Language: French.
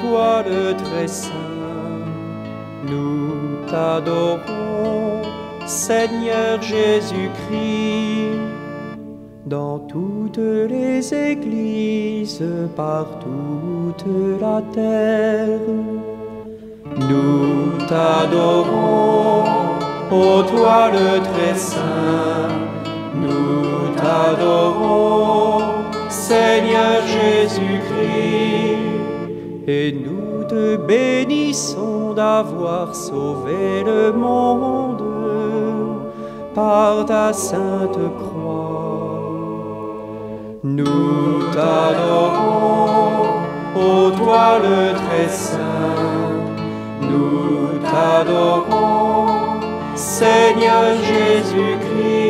toi le très saint. Nous t'adorons, Seigneur Jésus-Christ, dans toutes les églises, par toute la terre. Nous t'adorons, ô toi le très saint, nous t'adorons, Seigneur Jésus-Christ, et nous te bénissons d'avoir sauvé le monde par ta sainte croix. Nous t'adorons, ô toi le très saint, nous t'adorons, Seigneur Jésus-Christ.